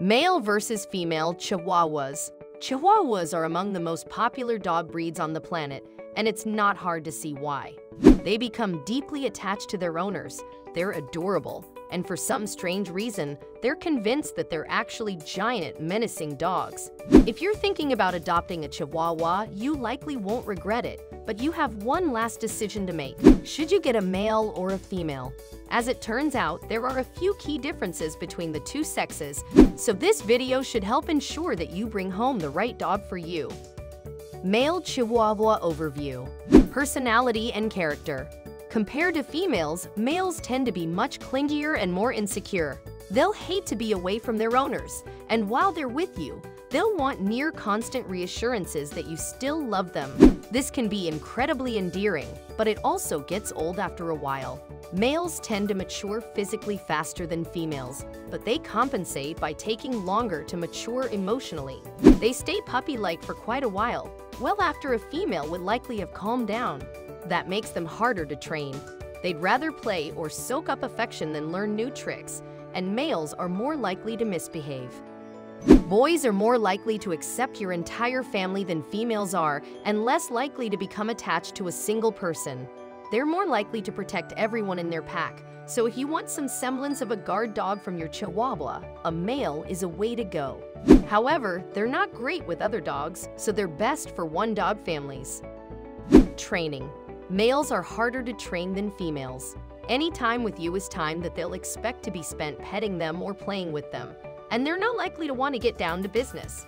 Male versus female Chihuahuas. Chihuahuas are among the most popular dog breeds on the planet, and it's not hard to see why. They become deeply attached to their owners. They're adorable, and for some strange reason, they're convinced that they're actually giant, menacing dogs. If you're thinking about adopting a Chihuahua, you likely won't regret it, but you have one last decision to make. Should you get a male or a female? As it turns out, there are a few key differences between the two sexes, so this video should help ensure that you bring home the right dog for you. Male Chihuahua Overview Personality and Character Compared to females, males tend to be much clingier and more insecure. They'll hate to be away from their owners, and while they're with you, they'll want near constant reassurances that you still love them. This can be incredibly endearing, but it also gets old after a while. Males tend to mature physically faster than females, but they compensate by taking longer to mature emotionally. They stay puppy-like for quite a while, well after a female would likely have calmed down. That makes them harder to train. They'd rather play or soak up affection than learn new tricks, and males are more likely to misbehave. Boys are more likely to accept your entire family than females are and less likely to become attached to a single person. They're more likely to protect everyone in their pack, so if you want some semblance of a guard dog from your Chihuahua, a male is a way to go. However, they're not great with other dogs, so they're best for one-dog families. Training Males are harder to train than females. Any time with you is time that they'll expect to be spent petting them or playing with them, and they're not likely to want to get down to business.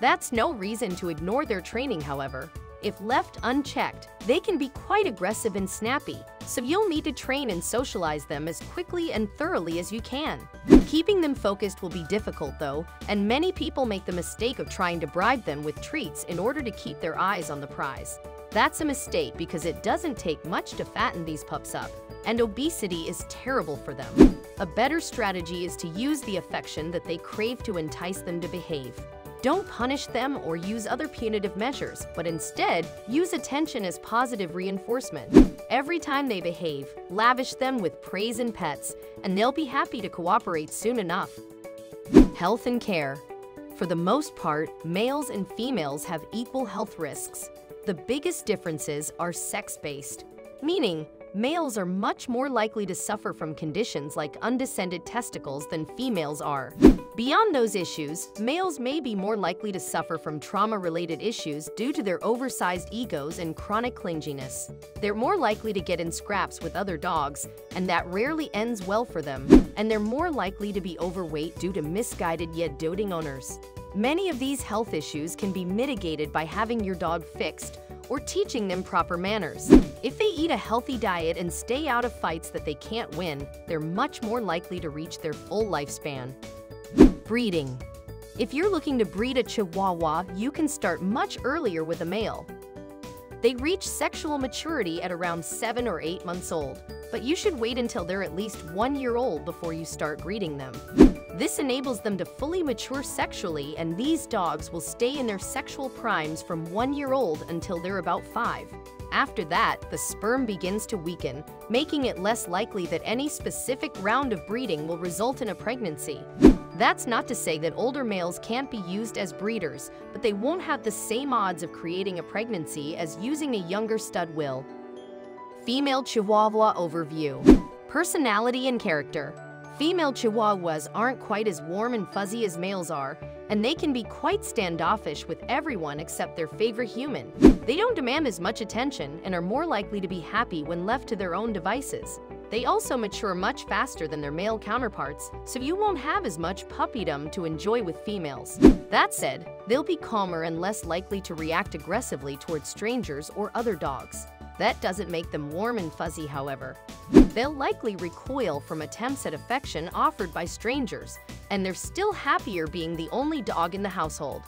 That's no reason to ignore their training, however. If left unchecked, they can be quite aggressive and snappy, so you'll need to train and socialize them as quickly and thoroughly as you can. Keeping them focused will be difficult though, and many people make the mistake of trying to bribe them with treats in order to keep their eyes on the prize. That's a mistake because it doesn't take much to fatten these pups up, and obesity is terrible for them. A better strategy is to use the affection that they crave to entice them to behave. Don't punish them or use other punitive measures, but instead, use attention as positive reinforcement. Every time they behave, lavish them with praise and pets, and they'll be happy to cooperate soon enough. Health and care. For the most part, males and females have equal health risks. The biggest differences are sex-based, meaning males are much more likely to suffer from conditions like undescended testicles than females are. Beyond those issues, males may be more likely to suffer from trauma-related issues due to their oversized egos and chronic clinginess. They're more likely to get in scraps with other dogs, and that rarely ends well for them, and they're more likely to be overweight due to misguided yet doting owners. Many of these health issues can be mitigated by having your dog fixed or teaching them proper manners. If they eat a healthy diet and stay out of fights that they can't win, they're much more likely to reach their full lifespan. Breeding If you're looking to breed a Chihuahua, you can start much earlier with a male. They reach sexual maturity at around 7 or 8 months old, but you should wait until they're at least one year old before you start breeding them. This enables them to fully mature sexually and these dogs will stay in their sexual primes from one year old until they're about five. After that, the sperm begins to weaken, making it less likely that any specific round of breeding will result in a pregnancy. That's not to say that older males can't be used as breeders, but they won't have the same odds of creating a pregnancy as using a younger stud will. Female Chihuahua Overview Personality and Character Female Chihuahuas aren't quite as warm and fuzzy as males are, and they can be quite standoffish with everyone except their favorite human. They don't demand as much attention and are more likely to be happy when left to their own devices. They also mature much faster than their male counterparts, so you won't have as much puppydom to enjoy with females. That said, they'll be calmer and less likely to react aggressively towards strangers or other dogs. That doesn't make them warm and fuzzy, however. They'll likely recoil from attempts at affection offered by strangers, and they're still happier being the only dog in the household.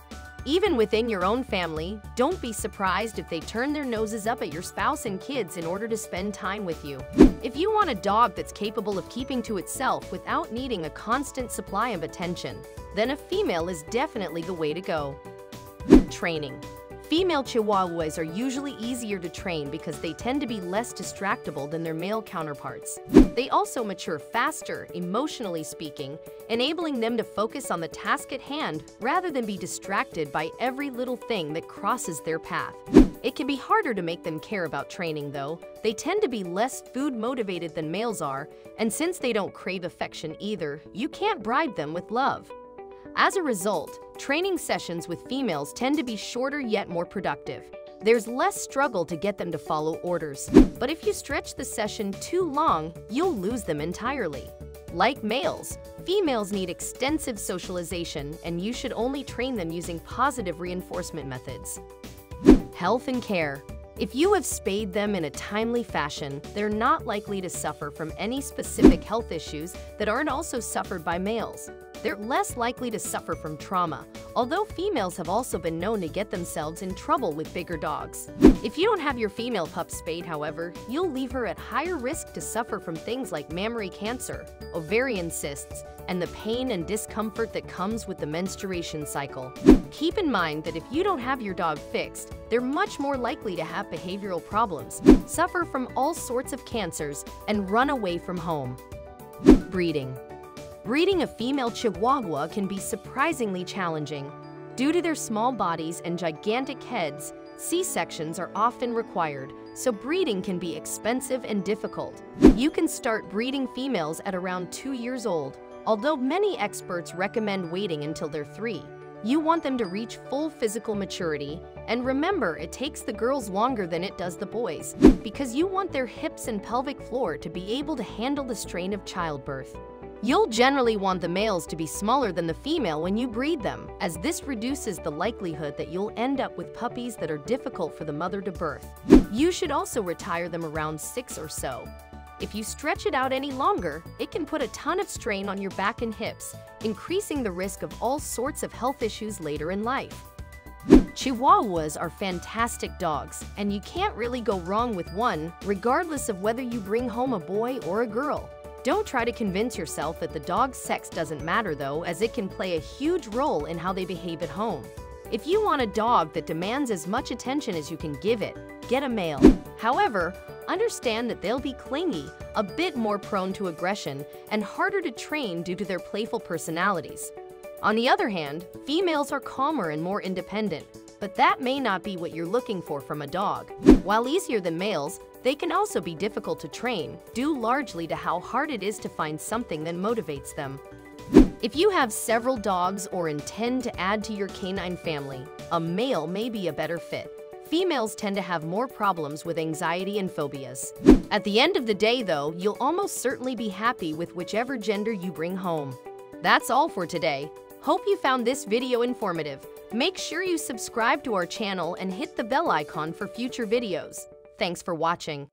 Even within your own family, don't be surprised if they turn their noses up at your spouse and kids in order to spend time with you. If you want a dog that's capable of keeping to itself without needing a constant supply of attention, then a female is definitely the way to go. Training Female Chihuahuas are usually easier to train because they tend to be less distractible than their male counterparts. They also mature faster, emotionally speaking, enabling them to focus on the task at hand rather than be distracted by every little thing that crosses their path. It can be harder to make them care about training, though. They tend to be less food motivated than males are, and since they don't crave affection either, you can't bribe them with love. As a result, training sessions with females tend to be shorter yet more productive. There's less struggle to get them to follow orders, but if you stretch the session too long, you'll lose them entirely. Like males, females need extensive socialization and you should only train them using positive reinforcement methods. Health and care. If you have spayed them in a timely fashion, they're not likely to suffer from any specific health issues that aren't also suffered by males. They're less likely to suffer from trauma, although females have also been known to get themselves in trouble with bigger dogs. If you don't have your female pup spayed, however, you'll leave her at higher risk to suffer from things like mammary cancer, ovarian cysts, and the pain and discomfort that comes with the menstruation cycle. Keep in mind that if you don't have your dog fixed, they're much more likely to have behavioral problems, suffer from all sorts of cancers, and run away from home. Breeding Breeding a female Chihuahua can be surprisingly challenging. Due to their small bodies and gigantic heads, C-sections are often required, so breeding can be expensive and difficult. You can start breeding females at around two years old, although many experts recommend waiting until they're three. You want them to reach full physical maturity, and remember, it takes the girls longer than it does the boys, because you want their hips and pelvic floor to be able to handle the strain of childbirth. You'll generally want the males to be smaller than the female when you breed them, as this reduces the likelihood that you'll end up with puppies that are difficult for the mother to birth. You should also retire them around six or so. If you stretch it out any longer, it can put a ton of strain on your back and hips, increasing the risk of all sorts of health issues later in life. Chihuahuas are fantastic dogs, and you can't really go wrong with one, regardless of whether you bring home a boy or a girl. Don't try to convince yourself that the dog's sex doesn't matter though, as it can play a huge role in how they behave at home. If you want a dog that demands as much attention as you can give it, get a male. However, understand that they'll be clingy, a bit more prone to aggression, and harder to train due to their playful personalities. On the other hand, females are calmer and more independent, but that may not be what you're looking for from a dog. While easier than males, they can also be difficult to train, due largely to how hard it is to find something that motivates them. If you have several dogs or intend to add to your canine family, a male may be a better fit. Females tend to have more problems with anxiety and phobias. At the end of the day, though, you'll almost certainly be happy with whichever gender you bring home. That's all for today. Hope you found this video informative. Make sure you subscribe to our channel and hit the bell icon for future videos. Thanks for watching.